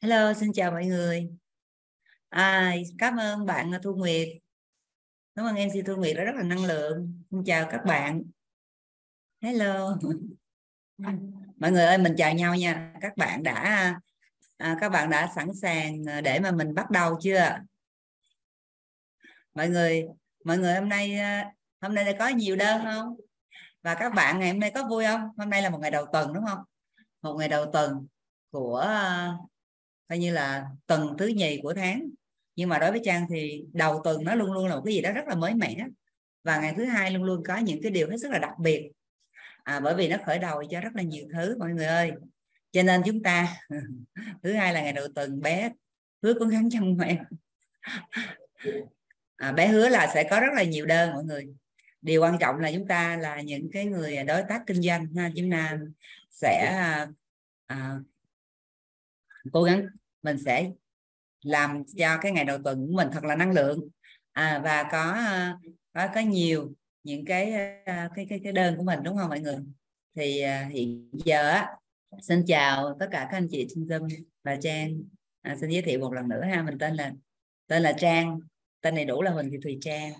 Hello, xin chào mọi người. À, cảm ơn bạn à, Thu Nguyệt. Cảm ơn MC Thu Nguyệt đã rất là năng lượng. Xin chào các bạn. Hello. Mọi người ơi, mình chào nhau nha. Các bạn đã à, các bạn đã sẵn sàng à, để mà mình bắt đầu chưa? Mọi người, mọi người hôm nay à, hôm nay có nhiều đơn không? Và các bạn ngày hôm nay có vui không? Hôm nay là một ngày đầu tuần đúng không? Một ngày đầu tuần của à, coi như là tuần thứ nhì của tháng. Nhưng mà đối với trang thì đầu tuần nó luôn luôn là một cái gì đó rất là mới mẻ. Và ngày thứ hai luôn luôn có những cái điều hết sức là đặc biệt. À, bởi vì nó khởi đầu cho rất là nhiều thứ mọi người ơi. Cho nên chúng ta thứ hai là ngày đầu tuần bé hứa cố gắng chăm ngoan. À, bé hứa là sẽ có rất là nhiều đơn mọi người điều quan trọng là chúng ta là những cái người à, đối tác kinh doanh ha. Chúng ta sẽ à, à, cố gắng mình sẽ làm cho cái ngày đầu tuần của mình thật là năng lượng. À, và có có có nhiều những cái cái cái cái đơn của mình đúng không mọi người? Thì à, hiện giờ á xin chào tất cả các anh chị trên zoom và trang. À, xin giới thiệu một lần nữa ha. Mình tên là tên là trang. Tên này đủ là huỳnh thị thùy trang.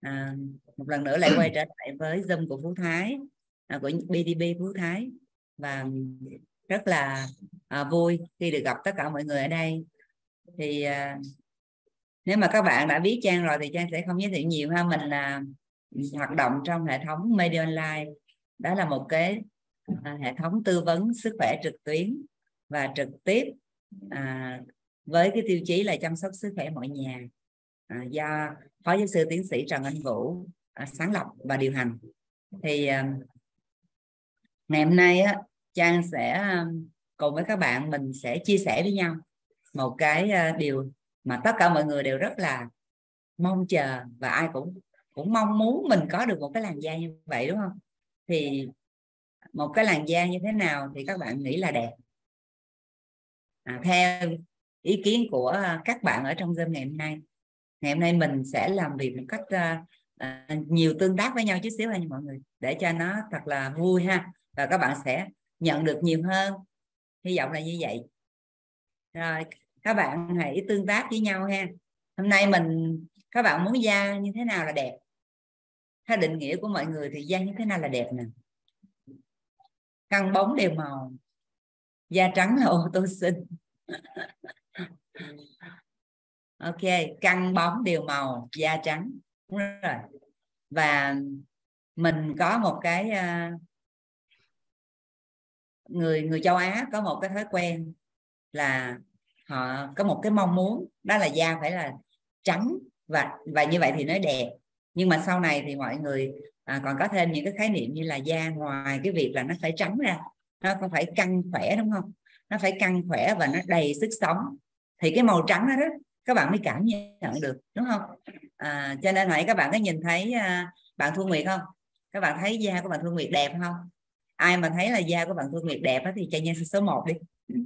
À, một lần nữa lại quay trở lại với zoom của phú thái à, của bdb phú thái. Và rất là à, vui khi được gặp tất cả mọi người ở đây. Thì à, nếu mà các bạn đã biết trang rồi thì trang sẽ không giới thiệu nhiều ha. Mình là hoạt động trong hệ thống media online. Đó là một cái à, hệ thống tư vấn sức khỏe trực tuyến và trực tiếp à, với cái tiêu chí là chăm sóc sức khỏe mọi nhà. À, do phó giáo sư tiến sĩ trần anh vũ À, sáng lập và điều hành. Thì à, ngày hôm nay á, trang sẽ à, cùng với các bạn mình sẽ chia sẻ với nhau một cái điều mà tất cả mọi người đều rất là mong chờ và ai cũng cũng mong muốn mình có được một cái làn da như vậy đúng không? Thì một cái làn da như thế nào thì các bạn nghĩ là đẹp? À, theo ý kiến của các bạn ở trong Zoom ngày hôm nay ngày hôm nay mình sẽ làm việc một cách uh, à, nhiều tương tác với nhau chút xíu nha mọi người. Để cho nó thật là vui ha. Và các bạn sẽ nhận được nhiều hơn. Hy vọng là như vậy. Rồi các bạn hãy tương tác với nhau ha. Hôm nay mình các bạn muốn da như thế nào là đẹp? Theo định nghĩa của mọi người thì da như thế nào là đẹp nè? Căng bóng đều màu da trắng là ô tô xinh. Ok căng bóng đều màu da trắng đúng rồi. Và mình có một cái ờ, người người châu Á có một cái thói quen là họ có một cái mong muốn đó là da phải là trắng và và như vậy thì nó đẹp. Nhưng mà sau này thì mọi người à, còn có thêm những cái khái niệm như là da ngoài cái việc là nó phải trắng ra nó không phải căng khỏe đúng không? Nó phải căng khỏe và nó đầy sức sống. Thì cái màu trắng đó, đó các bạn mới cảm nhận được đúng không? À, cho nên hãy các bạn có nhìn thấy à, bạn Thu Nguyệt không? Các bạn thấy da của bạn Thu Nguyệt đẹp không? Ai mà thấy là da của bạn Thu Nguyệt đẹp thì cho nhân số 1 đi.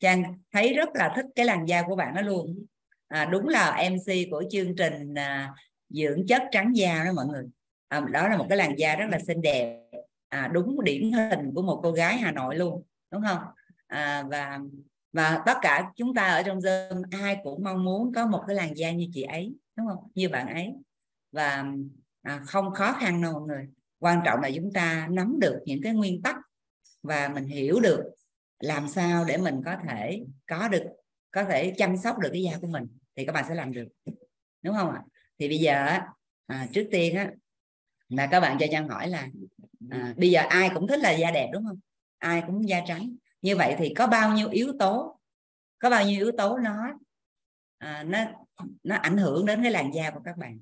Trang thấy rất là thích cái làn da của bạn đó luôn. À, đúng là MC của chương trình à, dưỡng chất trắng da đó mọi người. À, đó là một cái làn da rất là xinh đẹp. À, đúng điển hình của một cô gái Hà Nội luôn đúng không? À, và và tất cả chúng ta ở trong Zoom ai cũng mong muốn có một cái làn da như chị ấy đúng không? Như bạn ấy. Và à, không khó khăn đâu mọi người. Quan trọng là chúng ta nắm được những cái nguyên tắc và mình hiểu được làm sao để mình có thể có được có thể chăm sóc được cái da của mình thì các bạn sẽ làm được đúng không ạ? Thì bây giờ à, trước tiên á là các bạn cho trang hỏi là à, bây giờ ai cũng thích là da đẹp đúng không? Ai cũng da trắng như vậy thì có bao nhiêu yếu tố có bao nhiêu yếu tố nó à, nó nó ảnh hưởng đến cái làn da của các bạn?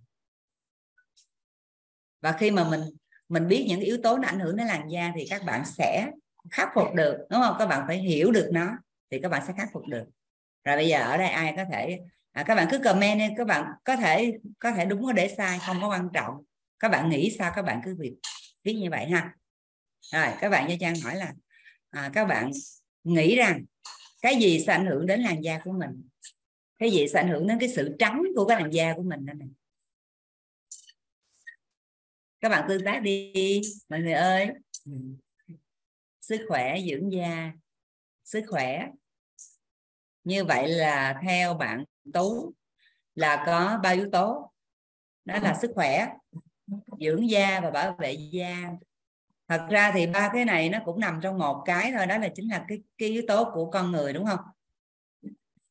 Và khi mà mình mình biết những yếu tố nó ảnh hưởng đến làn da thì các bạn sẽ khắc phục được đúng không? Các bạn phải hiểu được nó thì các bạn sẽ khắc phục được. Rồi bây giờ ở đây ai có thể à, các bạn cứ comment đi các bạn có thể có thể đúng có để sai không có quan trọng. Các bạn nghĩ sao các bạn cứ việc viết như vậy ha. Rồi các bạn cho trang hỏi là à, các bạn nghĩ rằng cái gì sẽ ảnh hưởng đến làn da của mình? Cái gì sẽ ảnh hưởng đến cái sự trắng của cái làn da của mình đây này các bạn tương tác đi, mọi người ơi. Sức khỏe, dưỡng da, sức khỏe. Như vậy là theo bạn tú là có ba yếu tố. Đó là sức khỏe, dưỡng da và bảo vệ da thật ra thì ba cái này nó cũng nằm trong một cái thôi đó là chính là cái cái yếu tố của con người đúng không?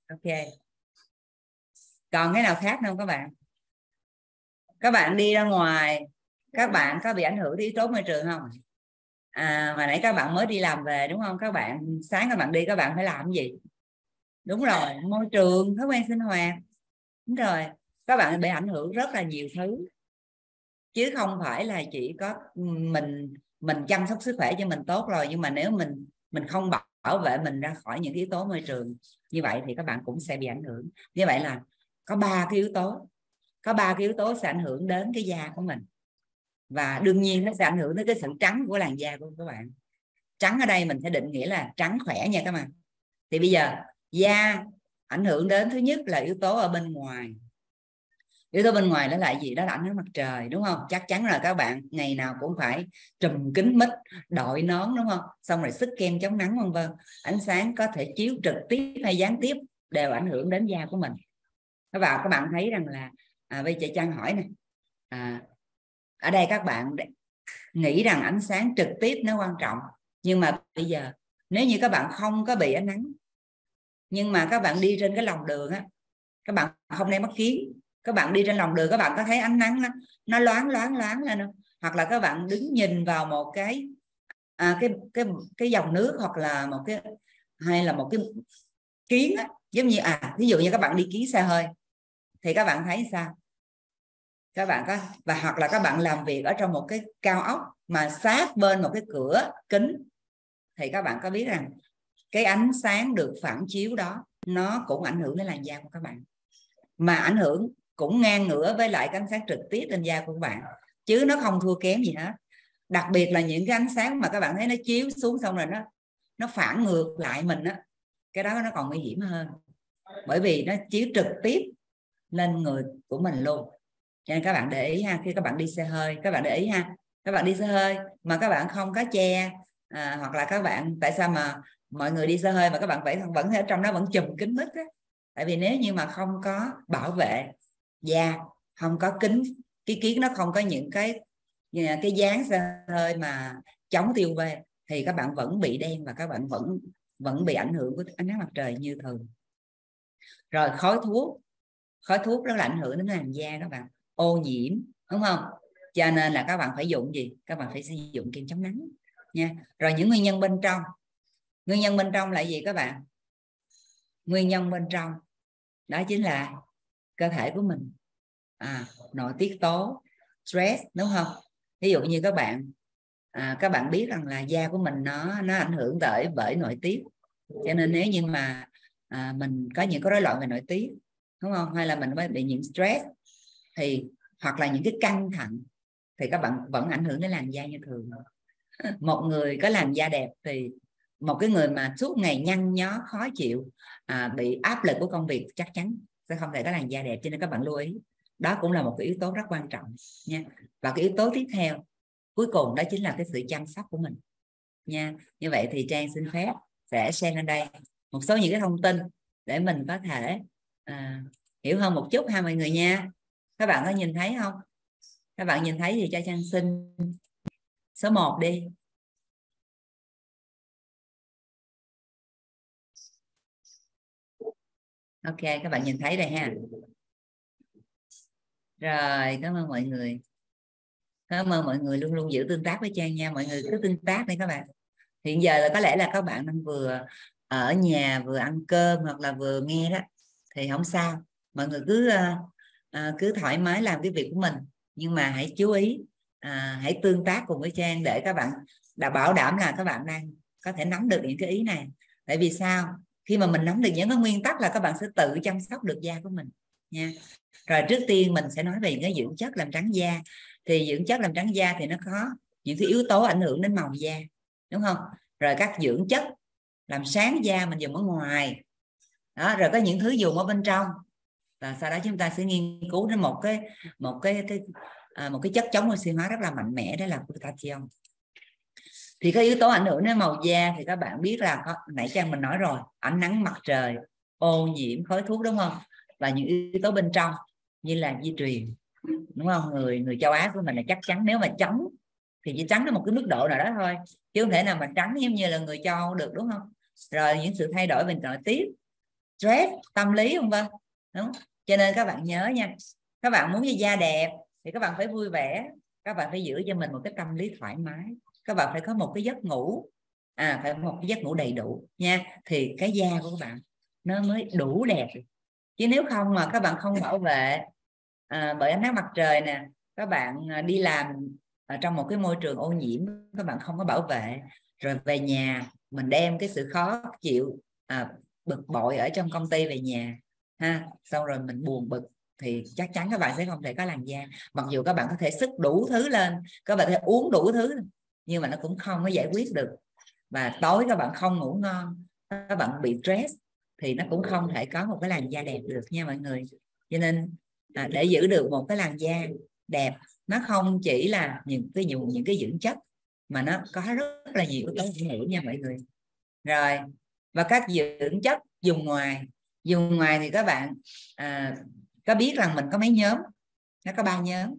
Ok. Còn cái nào khác không các bạn? Các bạn đi ra ngoài các bạn có bị ảnh hưởng yếu tố môi trường không? À mà nãy các bạn mới đi làm về đúng không? Các bạn sáng các bạn đi các bạn phải làm gì? Đúng rồi môi trường thói quen sinh hoạt. Đúng rồi các bạn bị ảnh hưởng rất là nhiều thứ. Chứ không phải là chỉ có mình mình chăm sóc sức khỏe cho mình tốt rồi, nhưng mà nếu mình mình không bảo vệ mình ra khỏi những yếu tố môi trường như vậy thì các bạn cũng sẽ bị ảnh hưởng. Như vậy là có ba cái yếu tố, có ba cái yếu tố sẽ ảnh hưởng đến cái da của mình. Và đương nhiên nó sẽ ảnh hưởng đến cái sự trắng của làn da của các bạn. Trắng ở đây mình sẽ định nghĩa là trắng khỏe nha các bạn. Thì bây giờ da ảnh hưởng đến thứ nhất là yếu tố ở bên ngoài yếu tố bên ngoài đó là gì? Đó là ánh nắng mặt trời đúng không? Chắc chắn là các bạn ngày nào cũng phải trùm kính mít đội nón đúng không? Xong rồi sức kem chống nắng vân vân. Ánh sáng có thể chiếu trực tiếp hay gián tiếp đều ảnh hưởng đến da của mình. Các bạn các bạn thấy rằng là à, bây giờ trang hỏi này à, ở đây các bạn nghĩ rằng ánh sáng trực tiếp nó quan trọng. Nhưng mà bây giờ nếu như các bạn không có bị ánh nắng nhưng mà các bạn đi trên cái lòng đường á các bạn không đeo mắt kiến các bạn đi trên lòng đường các bạn có thấy ánh nắng nó, nó loáng loáng loáng lên không? Hoặc là các bạn đứng nhìn vào một cái à, cái cái cái dòng nước hoặc là một cái hay là một cái kiến á, giống như à ví dụ như các bạn đi kiến xe hơi thì các bạn thấy sao? Các bạn có và hoặc là các bạn làm việc ở trong một cái cao ốc mà sát bên một cái cửa kính thì các bạn có biết rằng cái ánh sáng được phản chiếu đó nó cũng ảnh hưởng đến làn da của các bạn. Mà ảnh hưởng cũng ngang ngửa với lại cái ánh sáng trực tiếp lên da của bạn. Chứ nó không thua kém gì hết. Đặc biệt là những cái ánh sáng mà các bạn thấy nó chiếu xuống xong rồi nó nó phản ngược lại mình á cái đó nó còn nguy hiểm hơn. Bởi vì nó chiếu trực tiếp lên người của mình luôn. Cho nên các bạn để ý ha khi các bạn đi xe hơi các bạn để ý ha các bạn đi xe hơi mà các bạn không có che à, hoặc là các bạn tại sao mà mọi người đi xe hơi mà các bạn phải vẫn ở trong đó vẫn chùm kính mít á? Tại vì nếu như mà không có bảo vệ da không có kính, cái kiến nó không có những cái cái dáng xa hơi mà chống tiêu về, thì các bạn vẫn bị đen và các bạn vẫn vẫn bị ảnh hưởng của ánh nắng mặt trời như thường. Rồi khói thuốc khói thuốc rất là ảnh hưởng đến làn da các bạn, ô nhiễm, đúng không? Cho nên là các bạn phải dùng gì? Các bạn phải sử dụng kem chống nắng nha. Rồi những nguyên nhân bên trong, nguyên nhân bên trong là gì các bạn? Nguyên nhân bên trong, đó chính là cơ thể của mình. À, nội tiết tố stress đúng không? Ví dụ như các bạn à, các bạn biết rằng là da của mình nó nó ảnh hưởng bởi bởi nội tiết. Cho nên nếu như mà à, mình có những cái rối loạn về nội tiết đúng không? Hay là mình bị những stress thì hoặc là những cái căng thẳng thì các bạn vẫn ảnh hưởng đến làn da như thường. Một người có làn da đẹp thì một cái người mà suốt ngày nhăn nhó khó chịu à, bị áp lực của công việc chắc chắn sẽ không thể có làn da đẹp cho nên các bạn lưu ý. Đó cũng là một cái yếu tố rất quan trọng nha. Và cái yếu tố tiếp theo cuối cùng đó chính là cái sự chăm sóc của mình nha. Như vậy thì trang xin phép sẽ share lên đây một số những cái thông tin để mình có thể à, hiểu hơn một chút ha mọi người nha. Các bạn có nhìn thấy không? Các bạn nhìn thấy thì cho trang xin số 1 đi. Ok các bạn nhìn thấy đây ha. Rồi cảm ơn mọi người. Cảm ơn mọi người luôn luôn giữ tương tác với trang nha. Mọi người cứ tương tác đi các bạn. Hiện giờ là có lẽ là các bạn đang vừa ở nhà vừa ăn cơm hoặc là vừa nghe đó. Thì không sao. Mọi người cứ uh, cứ thoải mái làm cái việc của mình. Nhưng mà hãy chú ý à, hãy tương tác cùng với trang để các bạn đã bảo đảm là các bạn đang có thể nắm được những cái ý này. Tại vì sao? Khi mà mình nắm được những cái nguyên tắc là các bạn sẽ tự chăm sóc được da của mình nha. Rồi trước tiên mình sẽ nói về những cái dưỡng chất làm trắng da. Thì dưỡng chất làm trắng da thì nó có những cái yếu tố ảnh hưởng đến màu da đúng không? Rồi các dưỡng chất làm sáng da mình dùng ở ngoài. Đó rồi có những thứ dùng ở bên trong. Và sau đó chúng ta sẽ nghiên cứu đến một cái một cái cái à, một cái chất chống oxy hóa rất là mạnh mẽ đó là glutathione thì cái yếu tố ảnh hưởng đến màu da thì các bạn biết là nãy trang mình nói rồi, ánh nắng mặt trời, ô nhiễm, khói thuốc, đúng không? Và những yếu tố bên trong như là di truyền, đúng không? Người người châu Á của mình là chắc chắn nếu mà trắng thì chỉ trắng đến một cái mức độ nào đó thôi, chứ không thể nào mà trắng giống như là người châu được, đúng không? Rồi những sự thay đổi về nội tiết, stress, tâm lý không vâng đúng cho nên các bạn nhớ nha, các bạn muốn da đẹp thì các bạn phải vui vẻ, các bạn phải giữ cho mình một cái tâm lý thoải mái các bạn phải có một cái giấc ngủ à phải một cái giấc ngủ đầy đủ nha. Thì cái da của các bạn nó mới đủ đẹp. Chứ nếu không mà các bạn không bảo vệ à, bởi ánh nắng mặt trời nè các bạn à, đi làm ở trong một cái môi trường ô nhiễm các bạn không có bảo vệ. Rồi về nhà mình đem cái sự khó chịu à, bực bội ở trong công ty về nhà ha. Xong rồi mình buồn bực thì chắc chắn các bạn sẽ không thể có làn da. Mặc dù các bạn có thể sức đủ thứ lên các bạn có thể uống đủ thứ nhưng mà nó cũng không có giải quyết được. Và tối các bạn không ngủ ngon các bạn bị stress thì nó cũng không thể có một cái làn da đẹp được nha mọi người. Cho nên à, để giữ được một cái làn da đẹp nó không chỉ là những cái nhiều những cái dưỡng chất mà nó có rất là nhiều yếu tố dinh dưỡng nha mọi người. Rồi và các dưỡng chất dùng ngoài. Dùng ngoài thì các bạn à, có biết rằng mình có mấy nhóm? Nó có ba nhóm.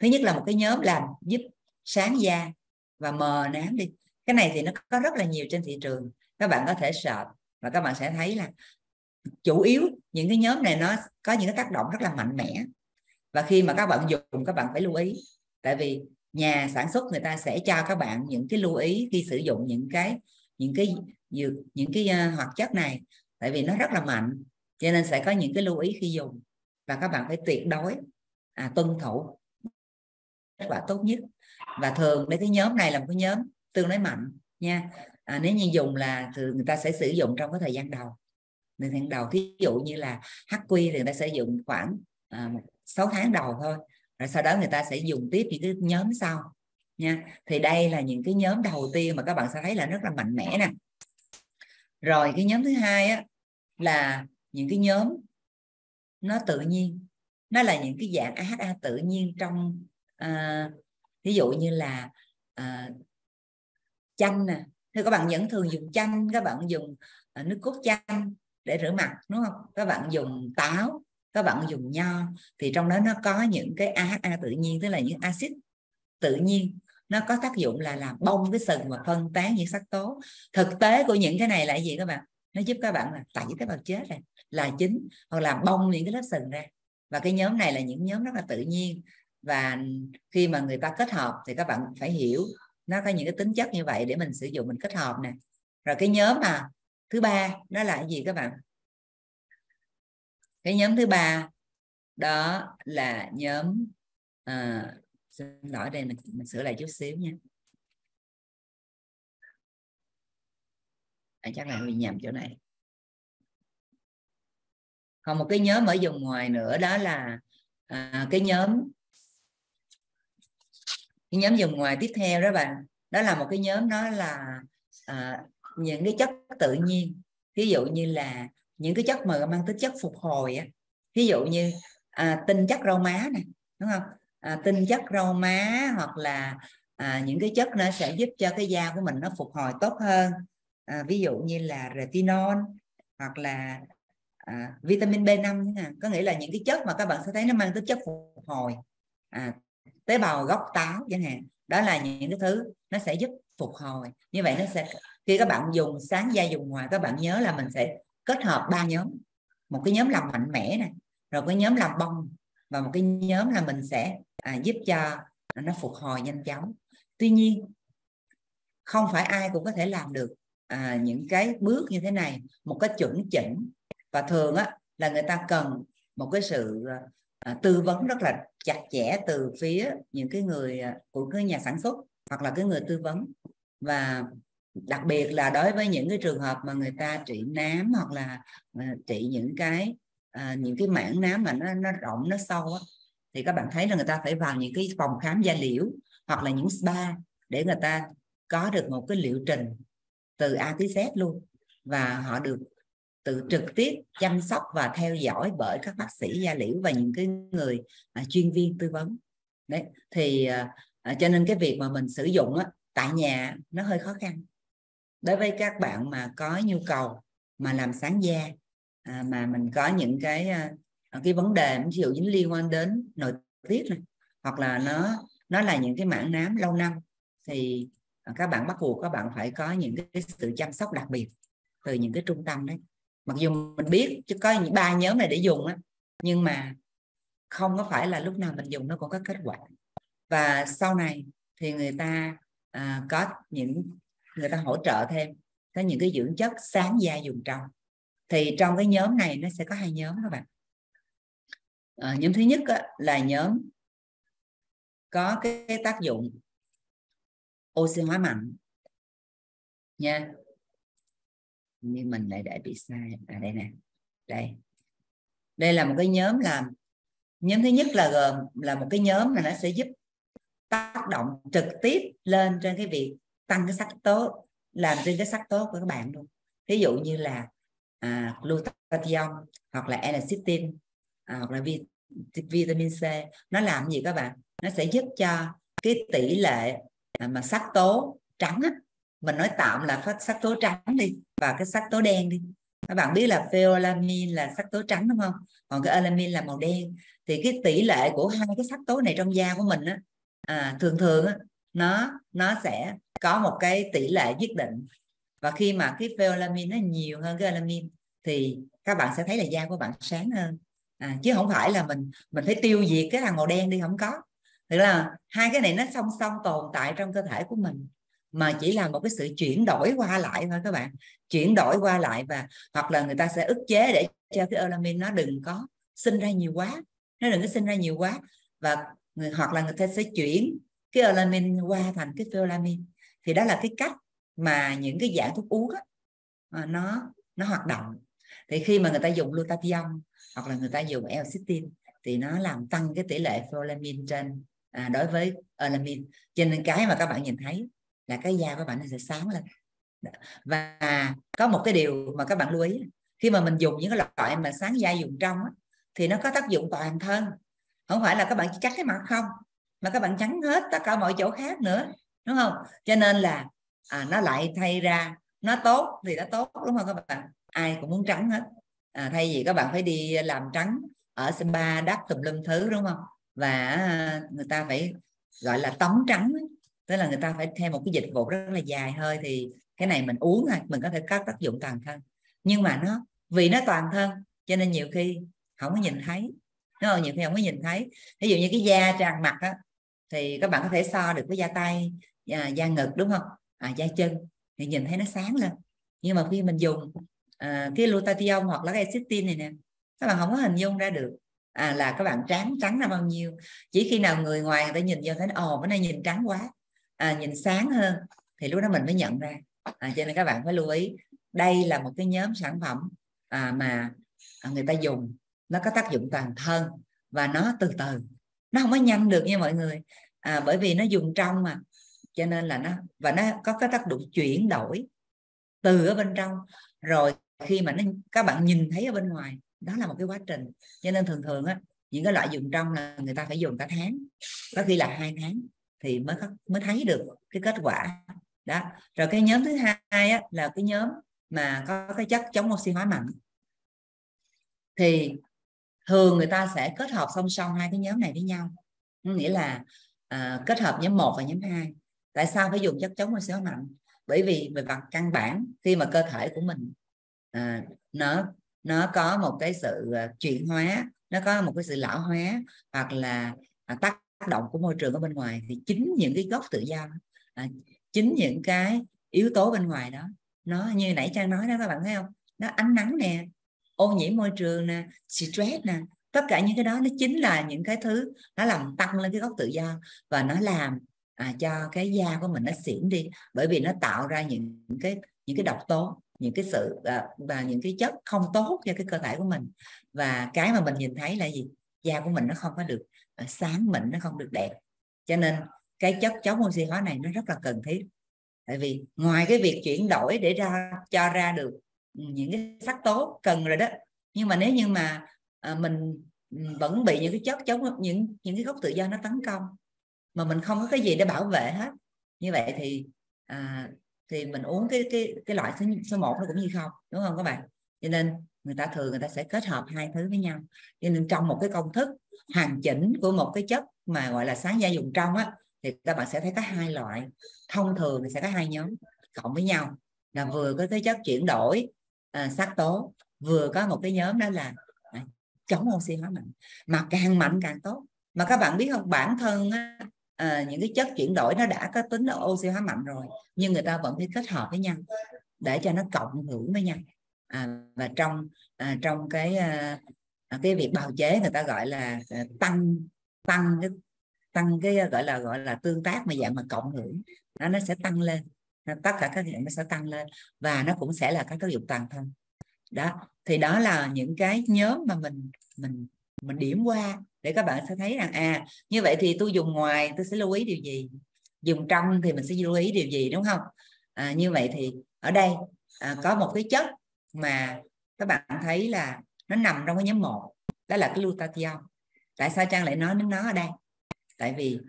Thứ nhất là một cái nhóm làm giúp sáng da và mờ nám đi. Cái này thì nó có rất là nhiều trên thị trường. Các bạn có thể sợ và các bạn sẽ thấy là chủ yếu những cái nhóm này nó có những cái tác động rất là mạnh mẽ. Và khi mà các bạn dùng các bạn phải lưu ý. Tại vì nhà sản xuất người ta sẽ cho các bạn những cái lưu ý khi sử dụng những cái những cái dược những cái uh, hoạt chất này. Tại vì nó rất là mạnh cho nên sẽ có những cái lưu ý khi dùng. Và các bạn phải tuyệt đối à, tuân thủ quả tốt nhất. Và thường mấy cái nhóm này là một cái nhóm tương đối mạnh nha. À, nếu như dùng là thường người ta sẽ sử dụng trong cái thời gian đầu. Thời gian đầu ví dụ như là HQ thì người ta sẽ dùng khoảng à, 6 tháng đầu thôi. Rồi sau đó người ta sẽ dùng tiếp những cái nhóm sau nha. Thì đây là những cái nhóm đầu tiên mà các bạn sẽ thấy là rất là mạnh mẽ nè. Rồi cái nhóm thứ hai á là những cái nhóm nó tự nhiên. Nó là những cái dạng AHA tự nhiên trong à, ví dụ như là à, chanh nè. Thì các bạn vẫn thường dùng chanh các bạn dùng à, nước cốt chanh để rửa mặt đúng không? Các bạn dùng táo các bạn dùng nho. Thì trong đó nó có những cái AHA tự nhiên tức là những axit tự nhiên. Nó có tác dụng là làm bông cái sừng và phân tán những sắc tố. Thực tế của những cái này là gì các bạn? Nó giúp các bạn là tẩy tế bào chết này là chính. Hoặc làm bông những cái lớp sừng ra. Và cái nhóm này là những nhóm rất là tự nhiên và khi mà người ta kết hợp thì các bạn phải hiểu nó có những cái tính chất như vậy để mình sử dụng mình kết hợp nè. Rồi cái nhóm mà thứ ba đó là cái gì các bạn? Cái nhóm thứ ba đó là nhóm à, xin lỗi đây mình, mình sửa lại chút xíu nha. À, chắc là bị nhầm chỗ này. Còn một cái nhóm ở dùng ngoài nữa đó là à, cái nhóm cái nhóm dùng ngoài tiếp theo đó bạn đó là một cái nhóm đó là à, những cái chất tự nhiên. Ví dụ như là những cái chất mà mang tính chất phục hồi á. Ví dụ như à, tinh chất rau má này đúng không? À, tinh chất rau má hoặc là à, những cái chất nó sẽ giúp cho cái da của mình nó phục hồi tốt hơn. À, ví dụ như là retinol hoặc là à, vitamin B5 có nghĩa là những cái chất mà các bạn sẽ thấy nó mang tính chất phục hồi. À, tế bào gốc táo chẳng hạn. Đó là những cái thứ nó sẽ giúp phục hồi. Như vậy nó sẽ khi các bạn dùng sáng da dùng ngoài các bạn nhớ là mình sẽ kết hợp ba nhóm. Một cái nhóm làm mạnh mẽ này rồi cái nhóm làm bông và một cái nhóm là mình sẽ à, giúp cho nó phục hồi nhanh chóng. Tuy nhiên không phải ai cũng có thể làm được à, những cái bước như thế này một cái chuẩn chỉnh. Và thường á là người ta cần một cái sự à, À, tư vấn rất là chặt chẽ từ phía những cái người à, của cái nhà sản xuất hoặc là cái người tư vấn. Và đặc biệt là đối với những cái trường hợp mà người ta trị nám hoặc là à, trị những cái à, những cái mảng nám mà nó nó rộng nó sâu á, thì các bạn thấy là người ta phải vào những cái phòng khám da liễu hoặc là những spa để người ta có được một cái liệu trình từ A tới Z luôn. Và họ được tự trực tiếp chăm sóc và theo dõi bởi các bác sĩ da liễu và những cái người à, chuyên viên tư vấn. Đấy thì à, à, cho nên cái việc mà mình sử dụng á, tại nhà nó hơi khó khăn. Đối với các bạn mà có nhu cầu mà làm sáng da à, mà mình có những cái à, à cái vấn đề ví dụ dính liên quan đến nội tiết này hoặc là nó nó là những cái mảng nám lâu năm thì à, các bạn bắt buộc các bạn phải có những cái sự chăm sóc đặc biệt từ những cái trung tâm đấy mặc dù mình biết chứ có những ba nhóm này để dùng á nhưng mà không có phải là lúc nào mình dùng nó cũng có kết quả. Và sau này thì người ta à, có những người ta hỗ trợ thêm có những cái dưỡng chất sáng da dùng trong. Thì trong cái nhóm này nó sẽ có hai nhóm các bạn. À, nhóm thứ nhất á, là nhóm có cái tác dụng oxy hóa mạnh nha nhưng mình lại để bị sai. À đây nè. Đây. Đây là một cái nhóm làm nhóm thứ nhất là gồm là một cái nhóm mà nó sẽ giúp tác động trực tiếp lên trên cái việc tăng cái sắc tố làm trên cái sắc tố của các bạn luôn. Ví dụ như là à, glutathione hoặc là l à, hoặc là vitamin C. Nó làm gì các bạn? Nó sẽ giúp cho cái tỷ lệ à, mà sắc tố trắng á, mình nói tạm là phát sắc tố trắng đi và cái sắc tố đen đi. Các bạn biết là pheolamin là sắc tố trắng đúng không? Còn cái alamin là màu đen. Thì cái tỷ lệ của hai cái sắc tố này trong da của mình á, à, thường thường á, nó nó sẽ có một cái tỷ lệ nhất định. Và khi mà cái pheolamin nó nhiều hơn cái alamin thì các bạn sẽ thấy là da của bạn sáng hơn. À, chứ không phải là mình mình phải tiêu diệt cái thằng màu đen đi không có. Tức là hai cái này nó song song tồn tại trong cơ thể của mình mà chỉ là một cái sự chuyển đổi qua lại thôi các bạn. Chuyển đổi qua lại và hoặc là người ta sẽ ức chế để cho cái alamin nó đừng có sinh ra nhiều quá. Nó đừng có sinh ra nhiều quá. Và người, hoặc là người ta sẽ chuyển cái alamin qua thành cái phenylamin thì đó là cái cách mà những cái dạng thuốc uống á, ờ, nó nó hoạt động. Thì khi mà người ta dùng glutathione hoặc là người ta dùng L-cysteine thì nó làm tăng cái tỷ lệ phenylamin trên à, đối với alamin cho nên cái mà các bạn nhìn thấy là cái da của bạn nó sẽ sáng lên. Và có một cái điều mà các bạn lưu ý khi mà mình dùng những cái loại mà sáng da dùng trong á, thì nó có tác dụng toàn thân. Không phải là các bạn chỉ cắt cái mặt không mà các bạn trắng hết tất cả mọi chỗ khác nữa đúng không? Cho nên là à, nó lại thay ra nó tốt thì nó tốt đúng không các bạn? Ai cũng muốn trắng hết. À, thay vì các bạn phải đi làm trắng ở spa đắp tùm lum thứ đúng không? Và à, người ta phải gọi là tống trắng tức là người ta phải thêm một cái dịch vụ rất là dài hơi thì cái này mình uống thôi mình có thể có tác dụng toàn thân. Nhưng mà nó vì nó toàn thân cho nên nhiều khi không có nhìn thấy. Đúng không? Nhiều khi không có nhìn thấy. Ví dụ như cái da tràn mặt á thì các bạn có thể so được với da tay à, da, ngực đúng không? À, da chân thì nhìn thấy nó sáng lên. Nhưng mà khi mình dùng à, cái glutathione hoặc là cái acetin này nè các bạn không có hình dung ra được à, là các bạn trắng trắng là bao nhiêu. Chỉ khi nào người ngoài người ta nhìn vô thấy ồ bữa nay nhìn trắng quá à, nhìn sáng hơn thì lúc đó mình mới nhận ra. À, cho nên các bạn phải lưu ý đây là một cái nhóm sản phẩm à, mà người ta dùng. Nó có tác dụng toàn thân và nó từ từ. Nó không có nhanh được nha mọi người. À, bởi vì nó dùng trong mà. Cho nên là nó và nó có cái tác dụng chuyển đổi từ ở bên trong. Rồi khi mà nó các bạn nhìn thấy ở bên ngoài đó là một cái quá trình. Cho nên thường thường á những cái loại dùng trong là người ta phải dùng cả tháng. Có khi là hai tháng thì mới mới thấy được cái kết quả. Đó. Rồi cái nhóm thứ hai á, là cái nhóm mà có cái chất chống oxy hóa mạnh. Thì thường người ta sẽ kết hợp song song hai cái nhóm này với nhau. Nghĩa là à, kết hợp nhóm 1 và nhóm 2 tại sao phải dùng chất chống oxy hóa mạnh? Bởi vì về mặt căn bản khi mà cơ thể của mình à, nó nó có một cái sự à, chuyển hóa nó có một cái sự lão hóa hoặc là à, tác động của môi trường ở bên ngoài thì chính những cái gốc tự do à, chính những cái yếu tố bên ngoài đó nó như nãy trang nói đó các bạn thấy không? Nó ánh nắng nè ô nhiễm môi trường nè stress nè tất cả những cái đó nó chính là những cái thứ nó làm tăng lên cái gốc tự do và nó làm à, cho cái da của mình nó xỉn đi bởi vì nó tạo ra những cái những cái độc tố những cái sự à, và những cái chất không tốt cho cái cơ thể của mình. Và cái mà mình nhìn thấy là gì? Da của mình nó không có được Ờ, sáng mịn nó không được đẹp. Cho nên cái chất chống oxy hóa này nó rất là cần thiết. Tại vì ngoài cái việc chuyển đổi để ra cho ra được những cái sắc tố cần rồi đó nhưng mà nếu như mà à, mình ừ, vẫn bị những cái chất chống những những cái gốc tự do nó tấn công mà mình không có cái gì để bảo vệ hết như vậy thì à, thì mình uống cái cái cái loại số số một nó cũng như không đúng không các bạn? Cho nên người ta thường người ta sẽ kết hợp hai thứ với nhau. Cho nên trong một cái công thức hoàn chỉnh của một cái chất mà gọi là sáng gia dùng trong á thì các bạn sẽ thấy có hai loại. Thông thường thì sẽ có hai nhóm cộng với nhau là vừa có cái chất chuyển đổi à, sắc tố vừa có một cái nhóm đó là à, chống oxy hóa mạnh. Mà càng mạnh càng tốt. Mà các bạn biết không bản thân á, à, những cái chất chuyển đổi nó đã có tính là oxy hóa mạnh rồi nhưng người ta vẫn phải kết hợp với nhau để cho nó cộng hưởng với nhau à, và trong à, trong cái à, à, cái việc bào chế người ta gọi là à, tăng tăng cái tăng cái à, gọi là gọi là tương tác mà dạng mà cộng hưởng nó nó sẽ tăng lên. Tất cả các hiện nó sẽ tăng lên và nó cũng sẽ là các tác dụng toàn thân. Đó thì đó là những cái nhóm mà mình mình mình điểm qua để các bạn sẽ thấy rằng à như vậy thì tôi dùng ngoài tôi sẽ lưu ý điều gì? Dùng trong thì mình sẽ lưu ý điều gì đúng không? À, như vậy thì ở đây à, có một cái chất mà các bạn thấy là nó nằm trong cái nhóm một đó là cái glutathione. Tại sao trang lại nói đến nó ở đây? Tại vì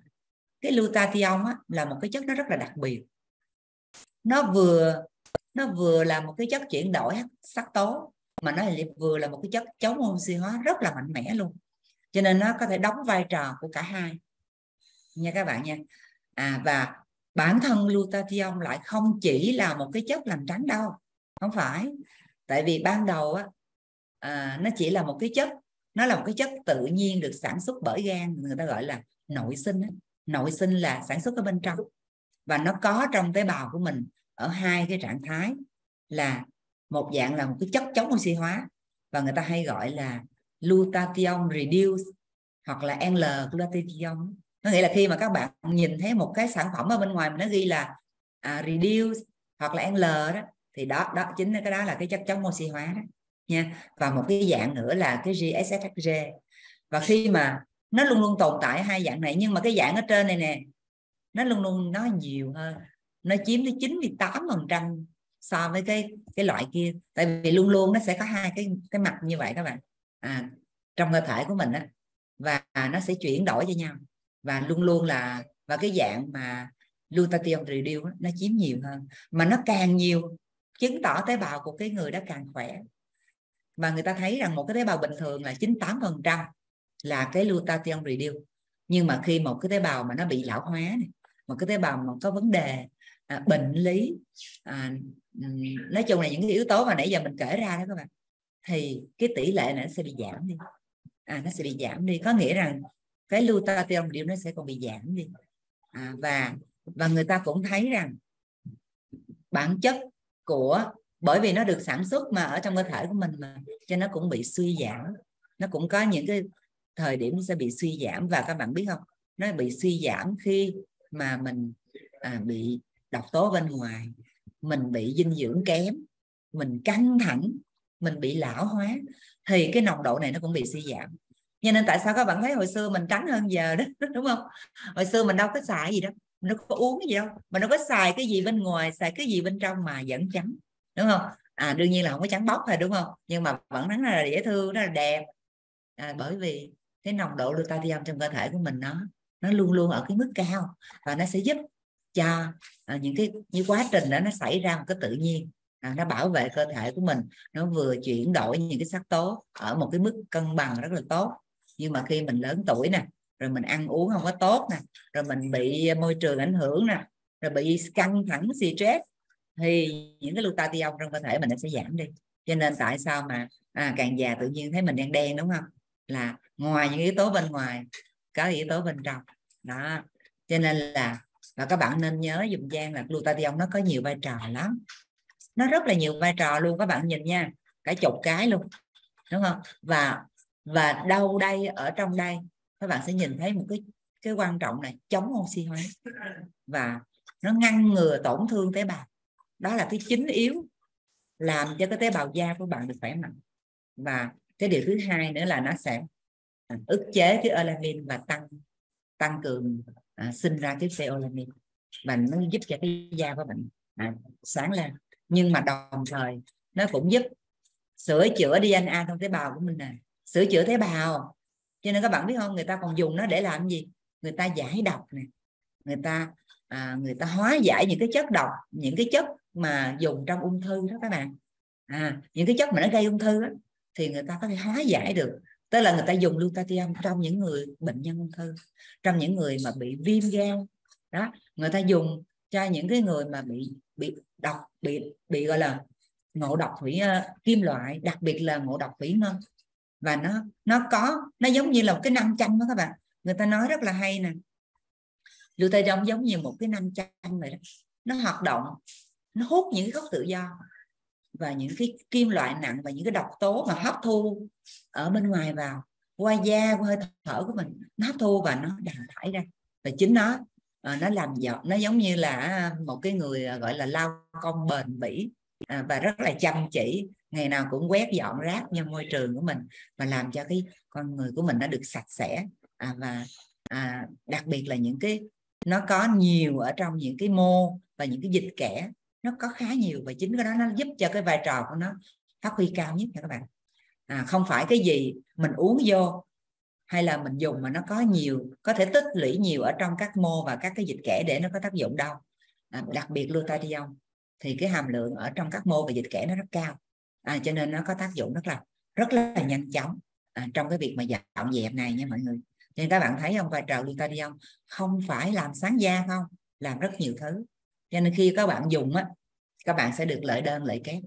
cái glutathione á, là một cái chất nó rất là đặc biệt. Nó vừa nó vừa là một cái chất chuyển đổi sắc tố mà nó lại vừa là một cái chất chống oxy hóa rất là mạnh mẽ luôn. Cho nên nó có thể đóng vai trò của cả hai. Nha các bạn nha. À và bản thân glutathione lại không chỉ là một cái chất làm trắng đâu. Không phải tại vì ban đầu á à, nó chỉ là một cái chất nó là một cái chất tự nhiên được sản xuất bởi gan người ta gọi là nội sinh nội sinh là sản xuất ở bên trong. Và nó có trong tế bào của mình ở hai cái trạng thái là một dạng là một cái chất chống oxy hóa và người ta hay gọi là glutathione reduce hoặc là L glutathione. Nó nghĩa là khi mà các bạn nhìn thấy một cái sản phẩm ở bên ngoài mà nó ghi là à, reduce hoặc là L đó thì đó đó chính là cái đó là cái chất chống oxy hóa đó nha. Và một cái dạng nữa là cái GSSHG và khi mà nó luôn luôn tồn tại hai dạng này nhưng mà cái dạng ở trên này nè nó luôn luôn nó nhiều hơn nó chiếm tới 98 phần trăm so với cái cái loại kia. Tại vì luôn luôn nó sẽ có hai cái cái mặt như vậy các bạn. À, trong cơ thể của mình á và nó sẽ chuyển đổi cho nhau. Và luôn luôn là và cái dạng mà glutathione reduce nó chiếm nhiều hơn. Mà nó càng nhiều chứng tỏ tế bào của cái người đó càng khỏe. Và người ta thấy rằng một cái tế bào bình thường là 98 phần trăm là cái glutathione reduce. Nhưng mà khi một cái tế bào mà nó bị lão hóa này, một cái tế bào mà có vấn đề à, bệnh lý à, nói chung là những cái yếu tố mà nãy giờ mình kể ra đó các bạn thì cái tỷ lệ này nó sẽ bị giảm đi. À, nó sẽ bị giảm đi. Có nghĩa rằng cái glutathione điều nó sẽ còn bị giảm đi. À, và và người ta cũng thấy rằng bản chất của bởi vì nó được sản xuất mà ở trong cơ thể của mình mà cho nó cũng bị suy giảm. Nó cũng có những cái thời điểm nó sẽ bị suy giảm và các bạn biết không? Nó bị suy giảm khi mà mình à, bị độc tố bên ngoài. Mình bị dinh dưỡng kém mình căng thẳng mình bị lão hóa thì cái nồng độ này nó cũng bị suy giảm. Cho nên tại sao các bạn thấy hồi xưa mình trắng hơn giờ đó đúng không? Hồi xưa mình đâu có xài gì đâu nó có uống cái gì đâu mà nó có xài cái gì bên ngoài xài cái gì bên trong mà vẫn trắng đúng không? À đương nhiên là không có trắng bóc thôi đúng không? Nhưng mà vẫn rất là dễ thương rất là đẹp. À, bởi vì cái nồng độ glutathione trong cơ thể của mình nó nó luôn luôn ở cái mức cao và nó sẽ giúp cho à, những cái như quá trình đó nó xảy ra một cái tự nhiên. À, nó bảo vệ cơ thể của mình nó vừa chuyển đổi những cái sắc tố ở một cái mức cân bằng rất là tốt. Nhưng mà khi mình lớn tuổi nè rồi mình ăn uống không có tốt nè. Rồi mình bị à, môi trường ảnh hưởng nè. Rồi bị căng thẳng stress. Thì những cái glutathione trong cơ thể mình nó sẽ giảm đi. Cho nên tại sao mà à, càng già tự nhiên thấy mình đen đen đúng không? Là ngoài những yếu tố bên ngoài có yếu tố bên trong. Đó. Cho nên là và các bạn nên nhớ dùng gian là glutathione nó có nhiều vai trò lắm. Nó rất là nhiều vai trò luôn các bạn nhìn nha. Cả chục cái luôn đúng không? Và và đâu đây ở trong đây các bạn sẽ nhìn thấy một cái cái quan trọng này chống oxy hóa. Và nó ngăn ngừa tổn thương tế bào. Đó là cái chính yếu làm cho cái tế bào da của bạn được khỏe mạnh. Và cái điều thứ hai nữa là nó sẽ ức chế cái elamin và tăng tăng cường à, sinh ra cái pheolamin và nó giúp cho cái da của bạn à, sáng lên. Nhưng mà đồng thời nó cũng giúp sửa chữa DNA trong tế bào của mình nè. Sửa chữa tế bào cho nên các bạn biết không người ta còn dùng nó để làm gì? Người ta giải độc nè. Người ta à, người ta hóa giải những cái chất độc những cái chất mà dùng trong ung thư đó các bạn. À, những cái chất mà nó gây ung thư đó, thì người ta có thể hóa giải được. Tức là người ta dùng glutathione trong những người bệnh nhân ung thư trong những người mà bị viêm gan. Đó người ta dùng cho những cái người mà bị bị độc bị bị gọi là ngộ độc thủy uh, kim loại đặc biệt là ngộ độc thủy ngân và nó nó có, nó giống như là một cái nam châm đó các bạn. Người ta nói rất là hay nè. Glutathione giống như một cái nam châm vậy đó. Nó hoạt động, nó hút những cái gốc tự do và những cái kim loại nặng và những cái độc tố mà hấp thu ở bên ngoài vào. Qua da, qua hơi thở của mình, nó hấp thu và nó đào thải ra. Và chính nó à, nó làm giọt, nó giống như là một cái người à, gọi là lao công bền bỉ à, và rất là chăm chỉ ngày nào cũng quét dọn rác ra môi trường của mình và làm cho cái con người của mình nó được sạch sẽ. À, và à, đặc biệt là những cái nó có nhiều ở trong những cái mô và những cái dịch kẽ nó có khá nhiều và chính cái đó nó giúp cho cái vai trò của nó phát huy cao nhất nha các bạn. À, không phải cái gì mình uống vô hay là mình dùng mà nó có nhiều có thể tích lũy nhiều ở trong các mô và các cái dịch kẽ để nó có tác dụng đâu. À, đặc biệt glutathione thì cái hàm lượng ở trong các mô và dịch kẽ nó rất cao à, cho nên nó có tác dụng rất là rất là nhanh chóng. À, trong cái việc mà dọn dẹp này nha mọi người. Nên các bạn thấy không? Vai trò glutathione không phải làm sáng da không? Làm rất nhiều thứ. Cho nên khi các bạn dùng á các bạn sẽ được lợi đơn lợi kép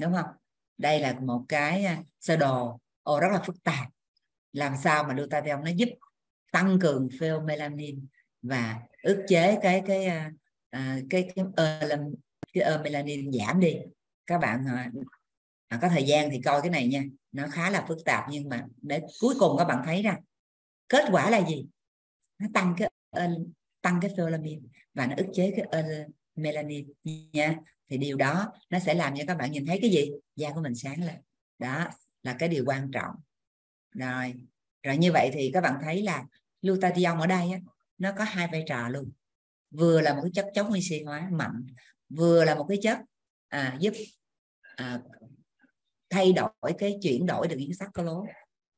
đúng không? Đây là một cái à, sơ đồ ồ rất là phức tạp. Làm sao mà glutathione nó giúp tăng cường pheomelanin và ức chế cái cái à, à cái cái, ờ, cái, cái melanin giảm đi. Các bạn à, à, có thời gian thì coi cái này nha. Nó khá là phức tạp nhưng mà để cuối cùng các bạn thấy ra kết quả là gì? Nó tăng cái tăng cái pheolamin và nó ức chế cái melanin nha. Thì điều đó nó sẽ làm cho các bạn nhìn thấy cái gì? Da của mình sáng lên. Đó là cái điều quan trọng. Rồi rồi như vậy thì các bạn thấy là glutathione ở đây á, nó có hai vai trò luôn. Vừa là một cái chất chống oxy hóa mạnh vừa là một cái chất à, giúp à, thay đổi cái chuyển đổi được những sắc lố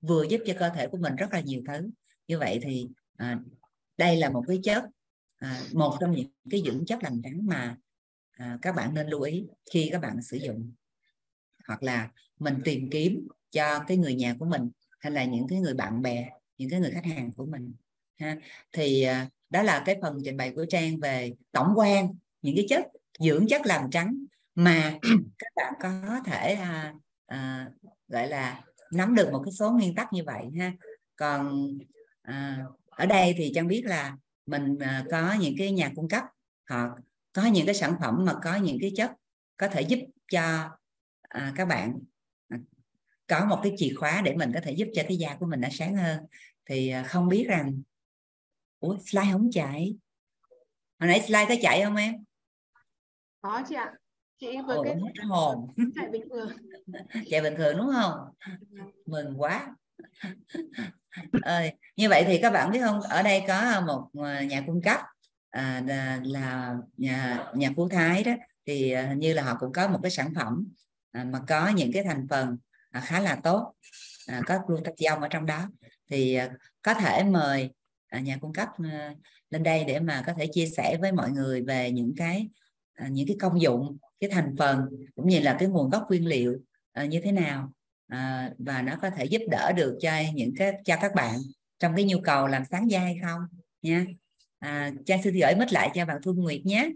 vừa giúp cho cơ thể của mình rất là nhiều thứ. Như vậy thì à, đây là một cái chất à, một trong những cái dưỡng chất lành trắng mà à, các bạn nên lưu ý khi các bạn sử dụng. Hoặc là mình tìm kiếm cho cái người nhà của mình hay là những cái người bạn bè những cái người khách hàng của mình ha. Thì à, đó là cái phần trình bày của trang về tổng quan những cái chất dưỡng chất làm trắng mà các bạn có thể à, à, gọi là nắm được một cái số nguyên tắc như vậy ha. Còn à, ở đây thì trang biết là mình à, có những cái nhà cung cấp họ có những cái sản phẩm mà có những cái chất có thể giúp cho à, các bạn à, có một cái chìa khóa để mình có thể giúp cho cái da của mình nó sáng hơn. Thì à, không biết rằng ủa slide không chạy? Hồi nãy slide có chạy không em? Có chị ạ chị vừa kết hết hồn chạy bình thường. Chạy bình thường đúng không? Mừng quá. Ơi như vậy thì các bạn biết không? Ở đây có một à, nhà cung cấp à, là, là nhà nhà phú thái đó. Thì à, hình như là họ cũng có một cái sản phẩm à, mà có những cái thành phần à, khá là tốt à, có glutathione ở trong đó. Thì à, có thể mời à, nhà cung cấp à, lên đây để mà có thể chia sẻ với mọi người về những cái à, những cái công dụng cái thành phần cũng như là cái nguồn gốc nguyên liệu à, như thế nào à, và nó có thể giúp đỡ được cho những cái cho các bạn trong cái nhu cầu làm sáng da hay không nha à, Trang sư thì gửi mít lại cho bạn Thu Nguyệt nhé.